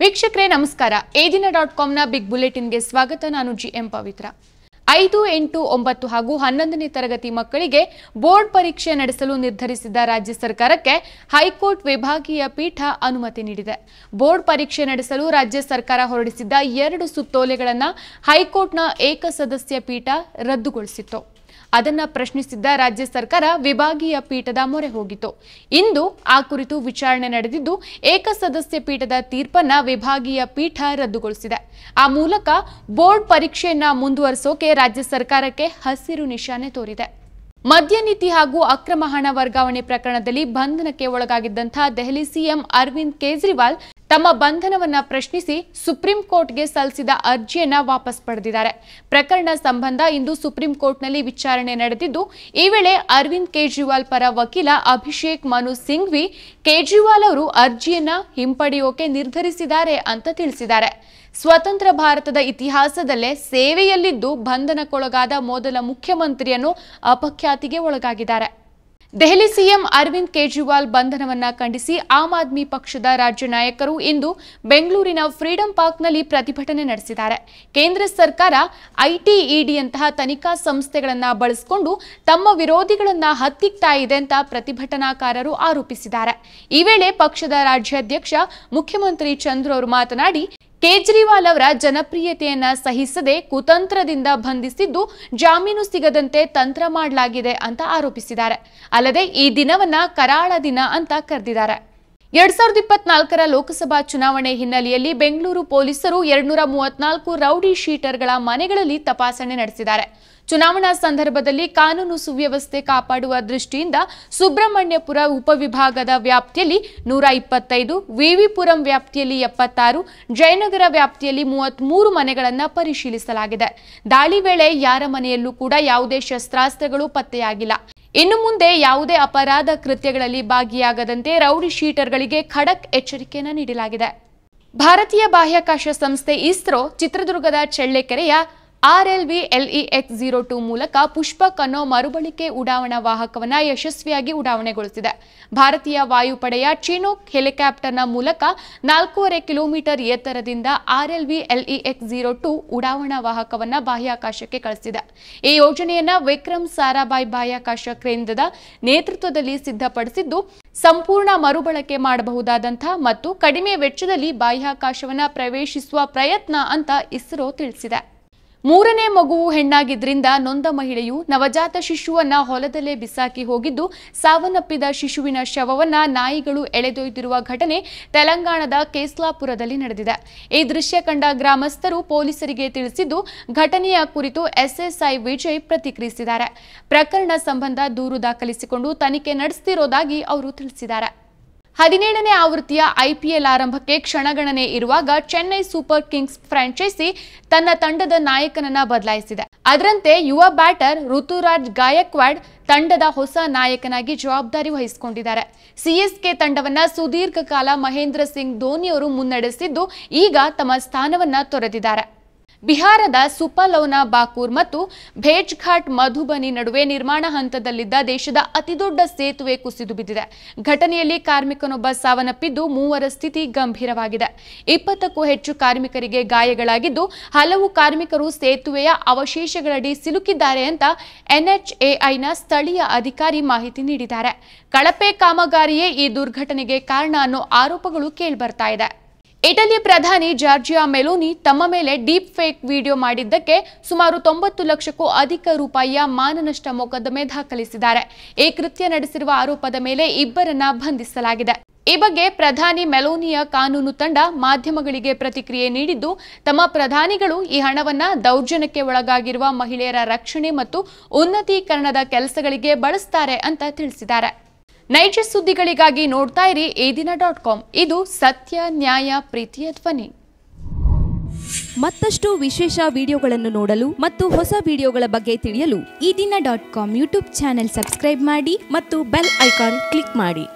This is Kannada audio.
ವೀಕ್ಷಕರೇ, ನಮಸ್ಕಾರ. ಏದಿನ ದಿನ ಡಾಟ್ ಕಾಮ್ನ ಬಿಗ್ ಬುಲೆಟಿನ್ಗೆ ಸ್ವಾಗತ. ನಾನು ಜಿ ಎಂ ಪವಿತ್ರ. ಐದು, ಎಂಟು, ಒಂಬತ್ತು ಹಾಗೂ ಹನ್ನೊಂದನೇ ತರಗತಿ ಮಕ್ಕಳಿಗೆ ಬೋರ್ಡ್ ಪರೀಕ್ಷೆ ನಡೆಸಲು ನಿರ್ಧರಿಸಿದ ರಾಜ್ಯ ಸರ್ಕಾರಕ್ಕೆ ಹೈಕೋರ್ಟ್ ವಿಭಾಗೀಯ ಪೀಠ ಅನುಮತಿ ನೀಡಿದೆ. ಬೋರ್ಡ್ ಪರೀಕ್ಷೆ ನಡೆಸಲು ರಾಜ್ಯ ಸರ್ಕಾರ ಹೊರಡಿಸಿದ್ದ ಎರಡು ಸುತ್ತೋಲೆಗಳನ್ನು ಹೈಕೋರ್ಟ್ನ ಏಕಸದಸ್ಯ ಪೀಠ ರದ್ದುಗೊಳಿಸಿತ್ತು. ಅದನ್ನ ಪ್ರಶ್ನಿಸಿದ್ದ ರಾಜ್ಯ ಸರ್ಕಾರ ವಿಭಾಗೀಯ ಪೀಠದ ಮೊರೆ ಹೋಗಿತ್ತು. ಇಂದು ಆ ಕುರಿತು ವಿಚಾರಣೆ ನಡೆದಿದ್ದು, ಏಕಸದಸ್ಯ ಪೀಠದ ತೀರ್ಪನ್ನ ವಿಭಾಗೀಯ ಪೀಠ ರದ್ದುಗೊಳಿಸಿದೆ. ಆ ಮೂಲಕ ಬೋರ್ಡ್ ಪರೀಕ್ಷೆಯನ್ನ ಮುಂದುವರಿಸೋಕೆ ರಾಜ್ಯ ಸರ್ಕಾರಕ್ಕೆ ಹಸಿರು ನಿಶಾನೆ ತೋರಿದೆ. ಮದ್ಯ ನೀತಿ ಹಾಗೂ ಅಕ್ರಮ ಹಣ ವರ್ಗಾವಣೆ ಪ್ರಕರಣದಲ್ಲಿ ಬಂಧನಕ್ಕೆ ಒಳಗಾಗಿದ್ದಂತಹ ದೆಹಲಿ ಸಿಎಂ ಅರವಿಂದ್ ಕೇಜ್ರಿವಾಲ್ ತಮ್ಮ ಬಂಧನವನ್ನ ಪ್ರಶ್ನಿಸಿ ಸುಪ್ರೀಂ ಕೋರ್ಟ್ಗೆ ಸಲ್ಲಿಸಿದ ಅರ್ಜಿಯನ್ನ ವಾಪಸ್ ಪಡೆದಿದ್ದಾರೆ. ಪ್ರಕರಣ ಸಂಬಂಧ ಇಂದು ಸುಪ್ರೀಂ ಕೋರ್ಟ್ನಲ್ಲಿ ವಿಚಾರಣೆ ನಡೆದಿದ್ದು, ಈ ವೇಳೆ ಅರವಿಂದ್ ಕೇಜ್ರಿವಾಲ್ ಪರ ವಕೀಲ ಅಭಿಷೇಕ್ ಮನು ಸಿಂಘ್ವಿ, ಕೇಜ್ರಿವಾಲ್ ಅವರು ಅರ್ಜಿಯನ್ನ ಹಿಂಪಡೆಯೋಕೆ ನಿರ್ಧರಿಸಿದ್ದಾರೆ ಅಂತ ತಿಳಿಸಿದ್ದಾರೆ. ಸ್ವತಂತ್ರ ಭಾರತದ ಇತಿಹಾಸದಲ್ಲೇ ಸೇವೆಯಲ್ಲಿದ್ದು ಬಂಧನಕ್ಕೊಳಗಾದ ಮೊದಲ ಮುಖ್ಯಮಂತ್ರಿಯನ್ನು ಅಪಖ್ಯಾತಿಗೆ ಒಳಗಾಗಿದ್ದಾರೆ. ದೆಹಲಿ ಸಿಎಂ ಅರವಿಂದ್ ಕೇಜ್ರಿವಾಲ್ ಬಂಧನವನ್ನ ಖಂಡಿಸಿ ಆಮ್ ಆದ್ಮಿ ಪಕ್ಷದ ರಾಜ್ಯ ನಾಯಕರು ಇಂದು ಬೆಂಗಳೂರಿನ ಫ್ರೀಡಂ ಪಾರ್ಕ್ನಲ್ಲಿ ಪ್ರತಿಭಟನೆ ನಡೆಸಿದ್ದಾರೆ. ಕೇಂದ್ರ ಸರ್ಕಾರ ಐಟಿಇಡಿಯಂತಹ ತನಿಖಾ ಸಂಸ್ಥೆಗಳನ್ನು ಬಳಸಿಕೊಂಡು ತಮ್ಮ ವಿರೋಧಿಗಳನ್ನ ಹತ್ತಿಕ್ತಾ ಇದೆ ಅಂತ ಪ್ರತಿಭಟನಾಕಾರರು ಆರೋಪಿಸಿದ್ದಾರೆ. ಈ ವೇಳೆ ಪಕ್ಷದ ರಾಜ್ಯಾಧ್ಯಕ್ಷ ಮುಖ್ಯಮಂತ್ರಿ ಚಂದ್ರು ಅವರು ಮಾತನಾಡಿ ಕೇಜ್ರಿವಾಲ್ ಅವರ ಜನಪ್ರಿಯತೆಯನ್ನ ಸಹಿಸದೆ ಕುತಂತ್ರದಿಂದ ಬಂಧಿಸಿದ್ದು ಜಾಮೀನು ಸಿಗದಂತೆ ತಂತ್ರ ಮಾಡಲಾಗಿದೆ ಅಂತ ಆರೋಪಿಸಿದ್ದಾರೆ. ಅಲ್ಲದೆ ಈ ದಿನವನ್ನ ಕರಾಳ ದಿನ ಅಂತ ಕರೆದಿದ್ದಾರೆ. ಎರಡ್ ಸಾವಿರದ ಇಪ್ಪತ್ನಾಲ್ಕರ ಲೋಕಸಭಾ ಚುನಾವಣೆ ಹಿನ್ನೆಲೆಯಲ್ಲಿ ಬೆಂಗಳೂರು ಪೊಲೀಸರು ಎರಡ್ನೂರ ಮೂವತ್ನಾಲ್ಕು ರೌಡಿ ಶೀಟರ್ಗಳ ಮನೆಗಳಲ್ಲಿ ತಪಾಸಣೆ ನಡೆಸಿದ್ದಾರೆ. ಚುನಾವಣಾ ಸಂದರ್ಭದಲ್ಲಿ ಕಾನೂನು ಸುವ್ಯವಸ್ಥೆ ಕಾಪಾಡುವ ದೃಷ್ಟಿಯಿಂದ ಸುಬ್ರಹ್ಮಣ್ಯಪುರ ಉಪವಿಭಾಗದ ವ್ಯಾಪ್ತಿಯಲ್ಲಿ ನೂರ ಇಪ್ಪತ್ತೈದು, ವಿವಿಪುರಂ ವ್ಯಾಪ್ತಿಯಲ್ಲಿ ಎಪ್ಪತ್ತಾರು, ಜಯನಗರ ವ್ಯಾಪ್ತಿಯಲ್ಲಿ ಮೂವತ್ಮೂರು ಮನೆಗಳನ್ನು ಪರಿಶೀಲಿಸಲಾಗಿದೆ. ದಾಳಿ ವೇಳೆ ಯಾರ ಮನೆಯಲ್ಲೂ ಕೂಡ ಯಾವುದೇ ಶಸ್ತ್ರಾಸ್ತ್ರಗಳು ಪತ್ತೆಯಾಗಿಲ್ಲ. ಇನ್ನು ಮುಂದೆ ಯಾವುದೇ ಅಪರಾಧ ಕೃತ್ಯಗಳಲ್ಲಿ ಭಾಗಿಯಾಗದಂತೆ ರೌಡಿ ಶೀಟರ್ಗಳಿಗೆ ಖಡಕ್ ಎಚ್ಚರಿಕೆಯನ್ನು ನೀಡಲಾಗಿದೆ. ಭಾರತೀಯ ಬಾಹ್ಯಾಕಾಶ ಸಂಸ್ಥೆ ಇಸ್ರೋ ಚಿತ್ರದುರ್ಗದ ಚೆಳ್ಳೆಕೆರೆಯ ಆರ್ಎಲ್ವಿ ಎಲ್ಇಎಕ್ಸ್ ಜೀರೋ ಟೂ ಮೂಲಕ ಪುಷ್ಪಕ್ ಅನ್ನೋ ಮರುಬಳಿಕೆ ಉಡಾವಣಾ ವಾಹಕವನ್ನ ಯಶಸ್ವಿಯಾಗಿ ಉಡಾವಣೆಗೊಳಿಸಿದೆ. ಭಾರತೀಯ ವಾಯುಪಡೆಯ ಚಿನೋ ಹೆಲಿಕಾಪ್ಟರ್ನ ಮೂಲಕ ನಾಲ್ಕೂವರೆ ಕಿಲೋಮೀಟರ್ ಎತ್ತರದಿಂದ ಆರ್ಎಲ್ವಿ ಎಲ್ಇಎಕ್ಸ್ ಜೀರೋ ಟೂ ಉಡಾವಣಾ ವಾಹಕವನ್ನ ಬಾಹ್ಯಾಕಾಶಕ್ಕೆ ಕಳಿಸಿದೆ ಈ ಯೋಜನೆಯನ್ನ ವಿಕ್ರಮ್ ಸಾರಾಭಾಯ್ ಬಾಹ್ಯಾಕಾಶ ಕೇಂದ್ರದ ನೇತೃತ್ವದಲ್ಲಿ ಸಿದ್ಧಪಡಿಸಿದ್ದು, ಸಂಪೂರ್ಣ ಮರುಬಳಕೆ ಮಾಡಬಹುದಾದಂಥ ಮತ್ತು ಕಡಿಮೆ ವೆಚ್ಚದಲ್ಲಿ ಬಾಹ್ಯಾಕಾಶವನ್ನ ಪ್ರವೇಶಿಸುವ ಪ್ರಯತ್ನ ಅಂತ ಇಸ್ರೋ ತಿಳಿಸಿದೆ. ಮೂರನೇ ಮಗುವು ಹೆಣ್ಣಾಗಿದ್ದರಿಂದ ನೊಂದ ಮಹಿಳೆಯು ನವಜಾತ ಶಿಶುವನ್ನ ಹೊಲದಲ್ಲೇ ಬಿಸಾಕಿ ಹೋಗಿದ್ದು, ಸಾವನ್ನಪ್ಪಿದ ಶಿಶುವಿನ ಶವವನ್ನ ನಾಯಿಗಳು ಎಳೆದೊಯ್ದಿರುವ ಘಟನೆ ತೆಲಂಗಾಣದ ಕೇಸ್ಲಾಪುರದಲ್ಲಿ ನಡೆದಿದೆ. ಈ ದೃಶ್ಯ ಕಂಡ ಗ್ರಾಮಸ್ಥರು ಪೊಲೀಸರಿಗೆ ತಿಳಿಸಿದ್ದು, ಘಟನೆಯ ಕುರಿತು ಎಸ್ಎಸ್ಐ ವಿಜಯ್ ಪ್ರತಿಕ್ರಿಯಿಸಿದ್ದಾರೆ. ಪ್ರಕರಣ ಸಂಬಂಧ ದೂರು ದಾಖಲಿಸಿಕೊಂಡು ತನಿಖೆ ನಡೆಸುತ್ತಿರುವುದಾಗಿ ಅವರು ತಿಳಿಸಿದ್ದಾರೆ. ಹದಿನೇಳನೇ ಆವೃತ್ತಿಯ ಐಪಿಎಲ್ ಆರಂಭಕ್ಕೆ ಕ್ಷಣಗಣನೆ ಇರುವಾಗ ಚೆನ್ನೈ ಸೂಪರ್ ಕಿಂಗ್ಸ್ ಫ್ರಾಂಚೈಸಿ ತನ್ನ ತಂಡದ ನಾಯಕನನ್ನ ಬದಲಾಯಿಸಿದೆ. ಅದರಂತೆ ಯುವ ಬ್ಯಾಟರ್ ಋತುರಾಜ್ ಗಾಯಕ್ವಾಡ್ ತಂಡದ ಹೊಸ ನಾಯಕನಾಗಿ ಜವಾಬ್ದಾರಿ ವಹಿಸಿಕೊಂಡಿದ್ದಾರೆ. ಸಿಎಸ್ಕೆ ತಂಡವನ್ನ ಸುದೀರ್ಘ ಕಾಲ ಮಹೇಂದ್ರ ಸಿಂಗ್ ಧೋನಿ ಅವರು ಮುನ್ನಡೆಸಿದ್ದು ಈಗ ತಮ್ಮ ಸ್ಥಾನವನ್ನ ತೊರೆದಿದ್ದಾರೆ. ಬಿಹಾರದ ಸುಪಲೌನಾ ಬಾಕೂರ್ ಮತ್ತು ಭೇಜ್ಘಾಟ್ ಮಧುಬನಿ ನಡುವೆ ನಿರ್ಮಾಣ ಹಂತದಲ್ಲಿದ್ದ ದೇಶದ ಅತಿದೊಡ್ಡ ಸೇತುವೆ ಕುಸಿದು ಬಿದ್ದಿದೆ. ಘಟನೆಯಲ್ಲಿ ಕಾರ್ಮಿಕನೊಬ್ಬ ಸಾವನ್ನಪ್ಪಿದ್ದು ಮೂವರ ಸ್ಥಿತಿ ಗಂಭೀರವಾಗಿದೆ. ಇಪ್ಪತ್ತಕ್ಕೂ ಹೆಚ್ಚು ಕಾರ್ಮಿಕರಿಗೆ ಗಾಯಗಳಾಗಿದ್ದು, ಹಲವು ಕಾರ್ಮಿಕರು ಸೇತುವೆಯ ಅವಶೇಷಗಳಡಿ ಸಿಲುಕಿದ್ದಾರೆ ಅಂತ ಎನ್ಎಚ್ಎಐನ ಸ್ಥಳೀಯ ಅಧಿಕಾರಿ ಮಾಹಿತಿ ನೀಡಿದ್ದಾರೆ. ಕಳಪೆ ಕಾಮಗಾರಿಯೇ ಈ ದುರ್ಘಟನೆಗೆ ಕಾರಣ ಅನ್ನೋ ಆರೋಪಗಳು ಕೇಳಿಬರ್ತಾ ಇದೆ. ಇಟಲಿ ಪ್ರಧಾನಿ ಜಾರ್ಜಿಯಾ ಮೆಲೋನಿ ತಮ್ಮ ಮೇಲೆ ಡೀಪ್ ಫೇಕ್ ವಿಡಿಯೋ ಮಾಡಿದ್ದಕ್ಕೆ ಸುಮಾರು ತೊಂಬತ್ತು ಲಕ್ಷಕ್ಕೂ ಅಧಿಕ ರೂಪಾಯಿಯ ಮಾನನಷ್ಟ ಮೊಕದ್ದಮೆ ದಾಖಲಿಸಿದ್ದಾರೆ. ಈ ಕೃತ್ಯ ನಡೆಸಿರುವ ಆರೋಪದ ಮೇಲೆ ಇಬ್ಬರನ್ನ ಬಂಧಿಸಲಾಗಿದೆ. ಈ ಬಗ್ಗೆ ಪ್ರಧಾನಿ ಮೆಲೋನಿಯ ಕಾನೂನು ತಂಡ ಮಾಧ್ಯಮಗಳಿಗೆ ಪ್ರತಿಕ್ರಿಯೆ ನೀಡಿದ್ದು, ತಮ್ಮ ಪ್ರಧಾನಿಗಳು ಈ ಹಣವನ್ನ ದೌರ್ಜನ್ಯಕ್ಕೆ ಒಳಗಾಗಿರುವ ಮಹಿಳೆಯರ ರಕ್ಷಣೆ ಮತ್ತು ಉನ್ನತೀಕರಣದ ಕೆಲಸಗಳಿಗೆ ಬಳಸ್ತಾರೆ ಅಂತ ತಿಳಿಸಿದ್ದಾರೆ. ನೈಜ ಸುದ್ದಿಗಳಿಗಾಗಿ ನೋಡ್ತಾ ಇರಿ ಈ ದಿನ ಡಾಟ್ ಕಾಮ್. ಇದು ಸತ್ಯ, ನ್ಯಾಯ, ಪ್ರೀತಿಯ ಧ್ವನಿ. ಮತ್ತಷ್ಟು ವಿಶೇಷ ವಿಡಿಯೋಗಳನ್ನು ನೋಡಲು ಮತ್ತು ಹೊಸ ವಿಡಿಯೋಗಳ ಬಗ್ಗೆ ತಿಳಿಯಲು Ee Dina dot com YouTube channel subscribe ಮಾಡಿ ಮತ್ತು ಬೆಲ್ ಐಕಾನ್ ಕ್ಲಿಕ್ ಮಾಡಿ.